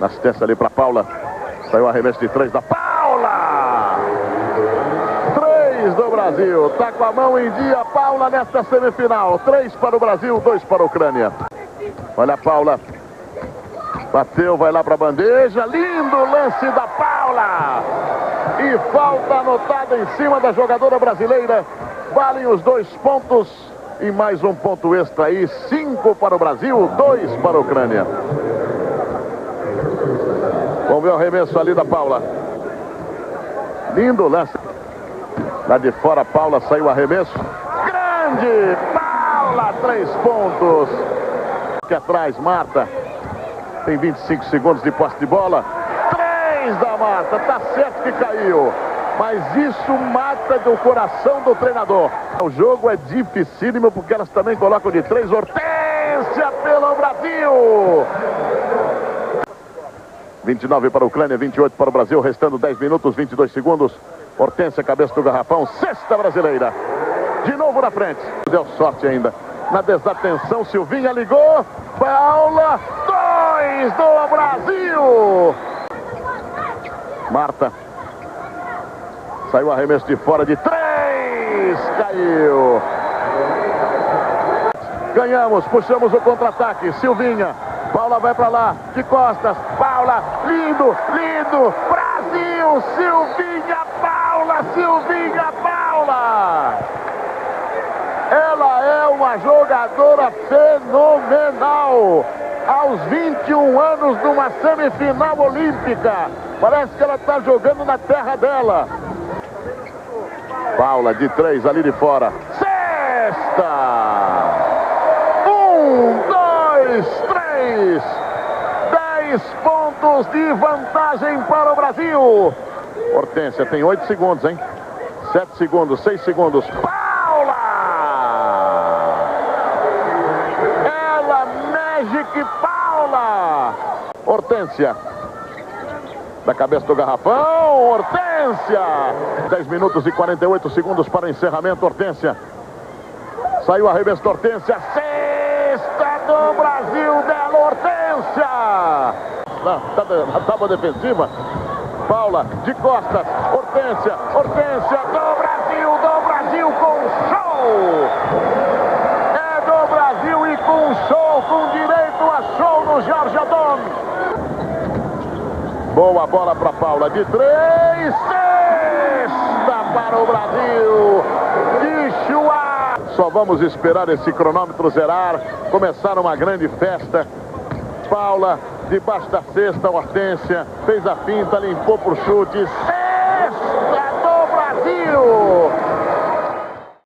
Na assistência ali para Paula. Saiu arremesso de três da Paula! Três do Brasil. Tá com a mão em dia, Paula nesta semifinal. Três para o Brasil, dois para a Ucrânia. Olha a Paula. Bateu, vai lá para a bandeja. Lindo lance da Paula. E falta anotada em cima da jogadora brasileira. Valem os dois pontos. E mais um ponto extra aí. Cinco para o Brasil, dois para a Ucrânia. Vamos ver o arremesso ali da Paula. Lindo lance. Lá de fora, Paula saiu o arremesso. Grande! Paula, três pontos. Aqui atrás, Marta. Tem 25 segundos de posse de bola. Três da Marta. Tá certo que caiu. Mas isso mata do coração do treinador. O jogo é dificílimo porque elas também colocam de três. Hortência pelo Brasil. 29 para a Ucrânia, 28 para o Brasil, restando 10 minutos, 22 segundos. Hortência, cabeça do garrafão, sexta brasileira. De novo na frente. Deu sorte ainda. Na desatenção, Silvinha ligou. Paula, dois do Brasil. Marta. Saiu arremesso de fora de três. Caiu. Ganhamos, puxamos o contra-ataque. Silvinha. Paula vai para lá, de costas. Paula, lindo, lindo. Brasil, Silvinha, Paula, Silvinha, Paula. Ela é uma jogadora fenomenal. Aos 21 anos numa semifinal olímpica. Parece que ela está jogando na terra dela. Paula de três ali de fora. Sexta! Um, dois, três. Dez de vantagem para o Brasil. Hortência tem oito segundos, hein? Sete segundos, seis segundos. Paula! Ela, Magic Paula! Hortência. Da cabeça do garrafão, Hortência! 10 minutos e 48 segundos para encerramento, Hortência. Saiu a arremesso da Hortência. Sexta do Brasil dela, Hortência! Tá na tábua defensiva. Paula, de costas. Hortência, Hortência do Brasil, do Brasil com show! É do Brasil e com show, com direito a show no Jorge Adon. Boa bola para Paula de três. Sexta para o Brasil. De Chua. Só vamos esperar esse cronômetro zerar. Começar uma grande festa. Paula, debaixo da cesta, Hortência. Fez a finta, limpou por chute.